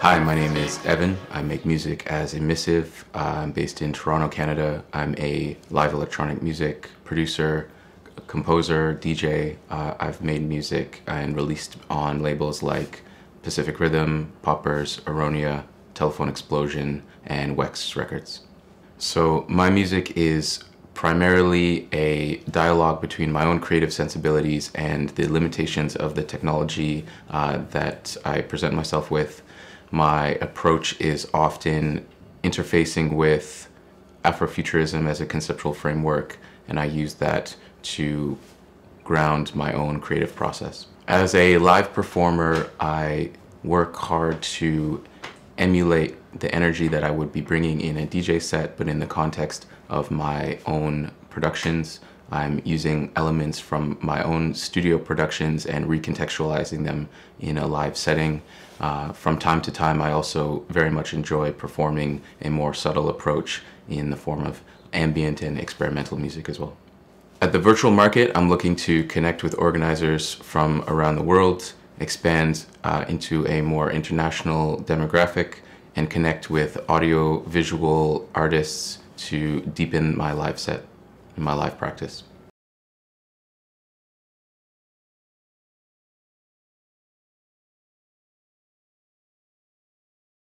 Hi, my name is Evan. I make music as Emissive. I'm based in Toronto, Canada. I'm a live electronic music producer, composer, DJ. Uh, I've made music and released on labels like Pacific Rhythm, Poppers, Aronia, Telephone Explosion, and Wex Records. So my music is primarily a dialogue between my own creative sensibilities and the limitations of the technology uh, that I present myself with my approach is often interfacing with Afrofuturism as a conceptual framework, and I use that to ground my own creative process. As a live performer, I work hard to emulate the energy that I would be bringing in a DJ set, but in the context of my own productions. I'm using elements from my own studio productions and recontextualizing them in a live setting. Uh, from time to time, I also very much enjoy performing a more subtle approach in the form of ambient and experimental music as well. At the virtual market, I'm looking to connect with organizers from around the world, expand uh, into a more international demographic, and connect with audio visual artists to deepen my live set, and my live practice.